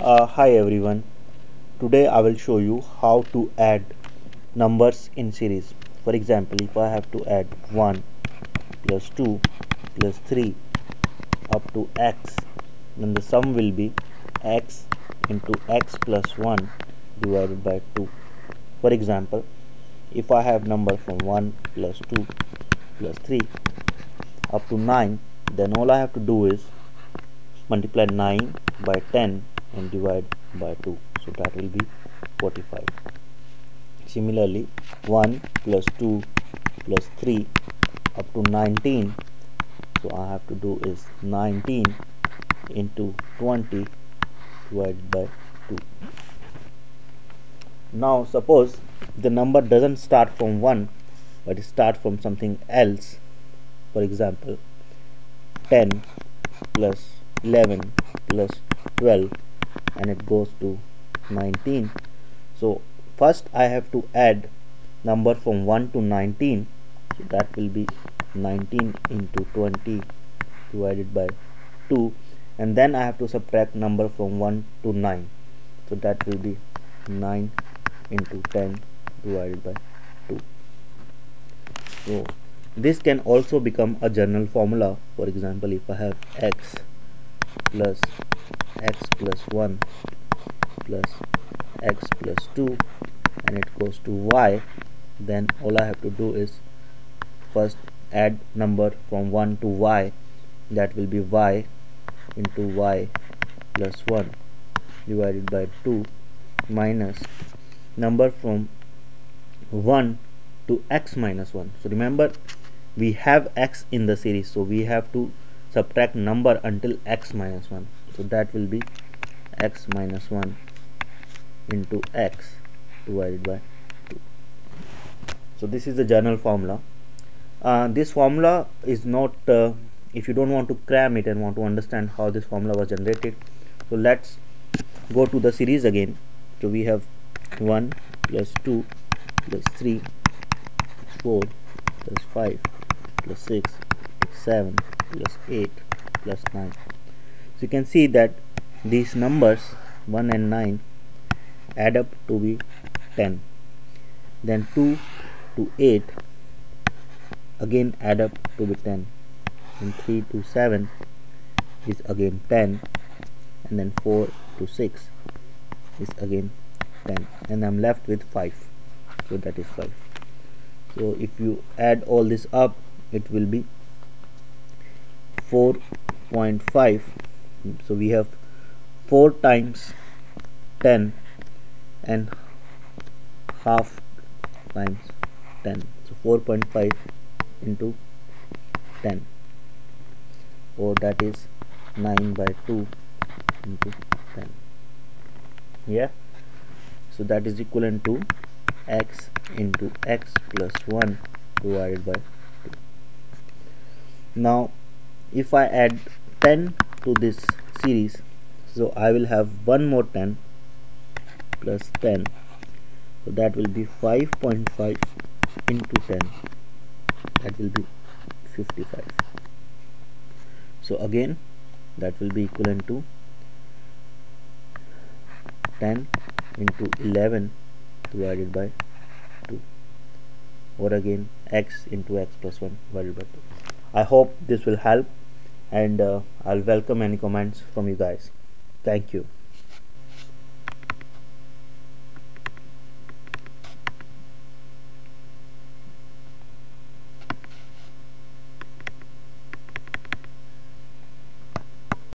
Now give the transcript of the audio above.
Uh, hi everyone. Today I will show you how to add numbers in series. For example if I have to add 1 plus 2 plus 3 up to x then the sum will be x into x plus 1 divided by 2 for example if I have number from 1 plus 2 plus 3 up to 9 then all I have to do is multiply 9 by 10 and divide by 2 so that will be 45 similarly 1 plus 2 plus 3 up to 19 so I have to do is 19 into 20 divided by 2 now suppose the number doesn't start from 1 but it starts from something else. For example 10 plus 11 plus 12 and it goes to 19 so first I have to add number from 1 to 19 so that will be 19 into 20 divided by 2 and then I have to subtract number from 1 to 9 so that will be 9 into 10 divided by 2 so this can also become a general formula. For example if I have x plus x plus 1 plus x plus 2 and it goes to y then all I have to do is first add number from 1 to y that will be y into y plus 1 divided by 2 minus number from 1 to x minus 1 so remember we have x in the series so we have to subtract number until x minus 1 so that will be x minus 1 into x divided by 2 so this is the general formula. Uh, this formula is not uh, if you don't want to cram it and want to understand how this formula was generated so let's go to the series again. So we have 1 plus 2 plus 3 4 plus 5 plus 6 plus 7 plus 8 plus 9 so you can see that these numbers 1 and 9 add up to be 10 then 2 to 8 again add up to be 10 and 3 to 7 is again 10 and then 4 to 6 is again 10 and I'm left with 5 so that is 5 so if you add all this up it will be 4.5 so we have 4 times 10 and half times 10 so 4.5 into 10 or that is 9 by 2 into 10 yeah? So that is equivalent to x into x plus 1 divided by 2 now if I add 10 to this series so I will have one more 10 plus 10 so that will be 5.5 into 10 that will be 55 so again that will be equivalent to 10 into 11 divided by 2 or again x into x plus 1 divided by 2 I hope this will help and uh, I'll welcome any comments from you guys. Thank you